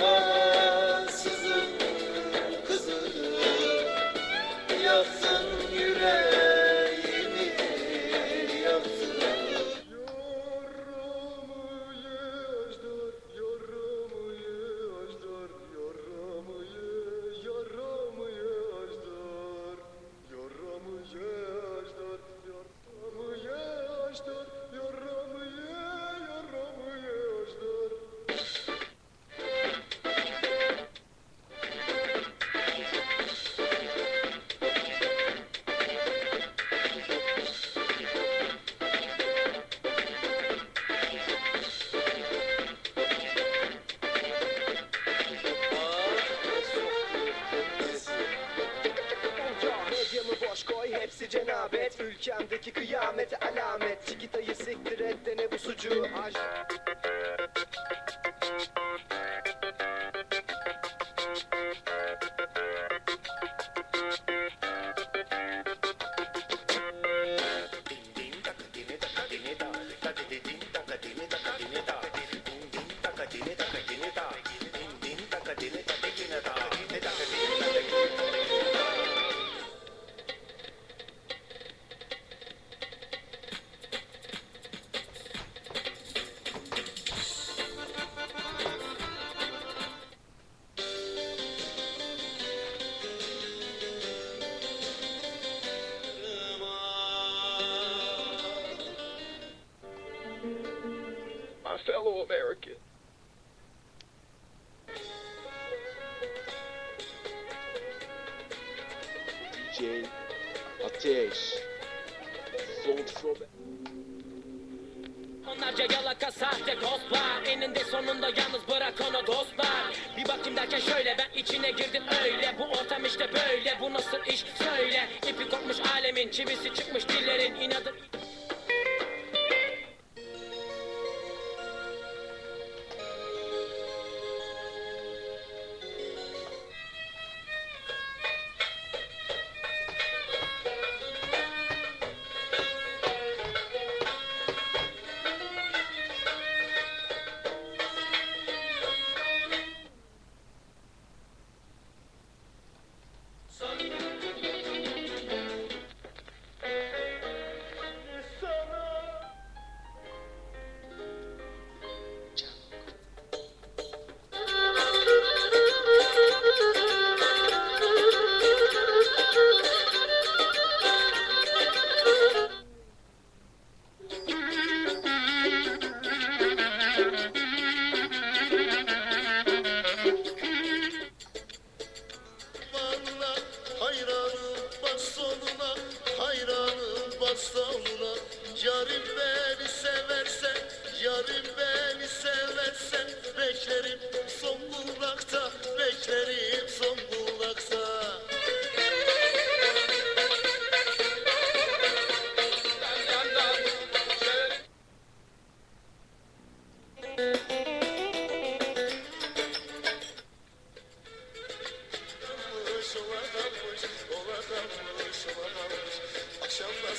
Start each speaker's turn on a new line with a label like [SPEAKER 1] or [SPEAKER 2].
[SPEAKER 1] Thank you. Cenabet Ülkemdeki kıyamete alamet. Çikitayı siktir et de ne bu sucuğu aç My fellow American.
[SPEAKER 2] DJ Ateş Soğuk sobe
[SPEAKER 3] Onlarca yalaka sahte ghostlar Eninde sonunda yalnız bırak onu dostlar. Bir bakayım derken şöyle ben içine girdim öyle. Bu ortam işte böyle bu nasıl iş? Söyle. İpi kopmuş alemin çivisi çıkmış
[SPEAKER 4] sarhoş Ola sarhoş, ola sarhoş Akşamda